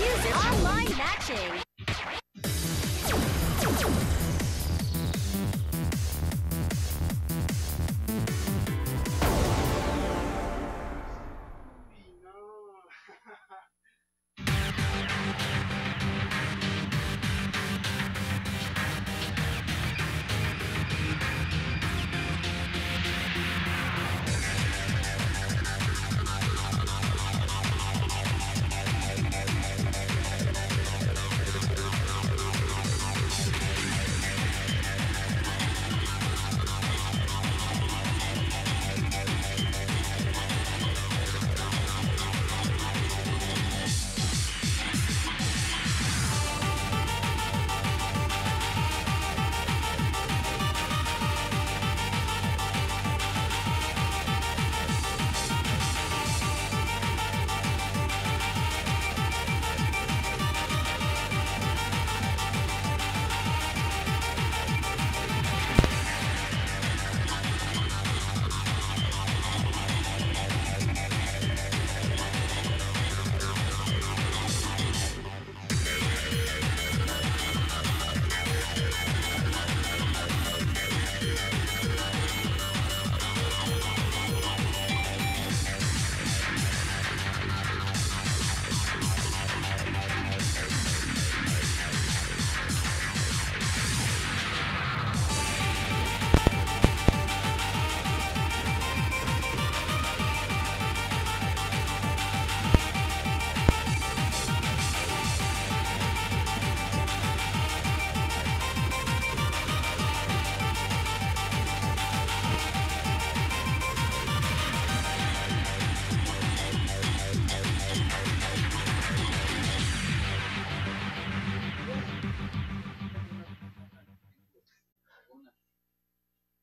Online matching.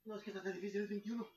No, es que está difícil el 21.